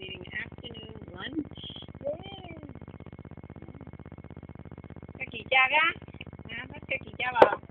evening, afternoon lunch. Yeah. Cookie Java. I'm cookie Java.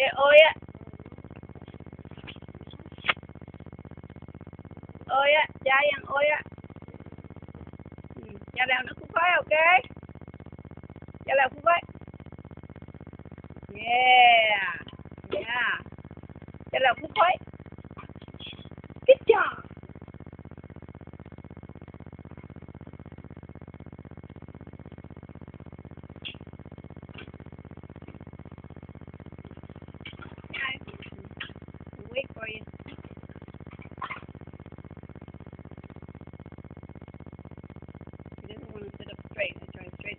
Để ơi ạ. Ơi ạ, cha ăn ơi ạ. Ừ, cha nào nó cũng phải ok. Cha nào cũng phải. Yeah. Yeah. Cha nào cũng phải. Good job.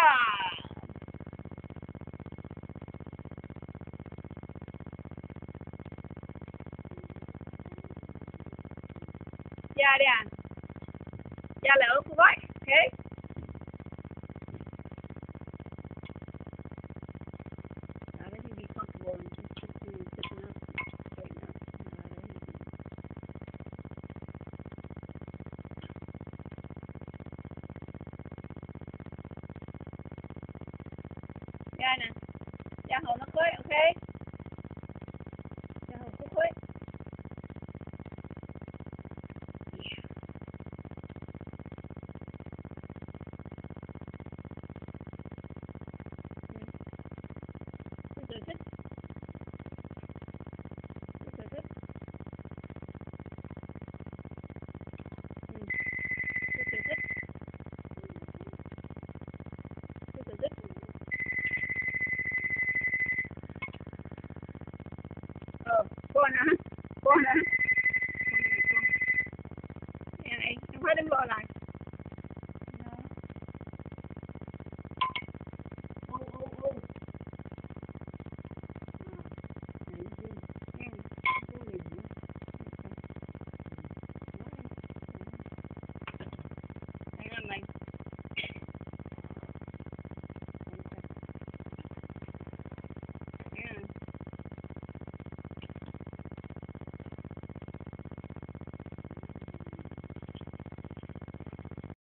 Yeah! Dạ đi à Dạ lỡ cô bác đây nè. Cho hồ nó khối ok? Cho hồ cứ khối Thank you. brother-in-law and